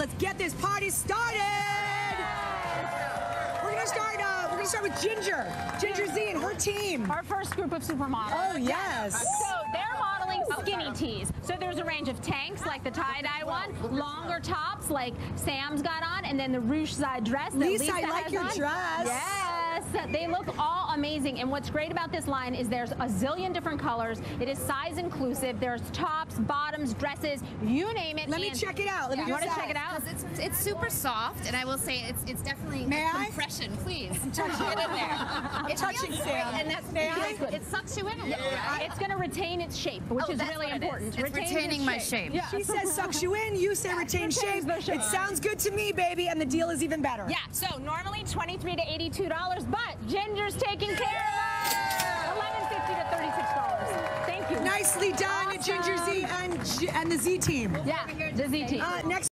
let's get this party started. We're gonna start. Uh, we're gonna start with Ginger, Ginger Zee, and her team. Our first group of supermodels. Oh yes. So they're modeling skinny tees. So there's a range of tanks like the tie-dye one, longer tops like Sam's got on, and then the ruche side dress that Lisa, Lisa I like your on. dress. Yes, they look all amazing. And what's great about this line is there's a zillion different colors. It is size inclusive. There's tops, bottoms, dresses, you name it. Let me check it out. Let me you want to check it out? It's, it's super soft, and I will say it's it's definitely May a I? compression. Please, touching. get in there. It touching feels Sam. great, and that's May I? it, it sucks you in a little, right? It's going to retain its shape, which Oh, is really what it is. important. It's Retains retaining my shape. Yeah. She says sucks you in. You say retain shape. Shape. It sounds good to me, baby, and the deal is even better. Yeah, so normally 23 to $82, but Ginger's taking care of us. 11.50 to $36. Thank you. Nicely done, Awesome. Ginger Zee and G- and the Z team. Yeah, the Z team. Uh, next.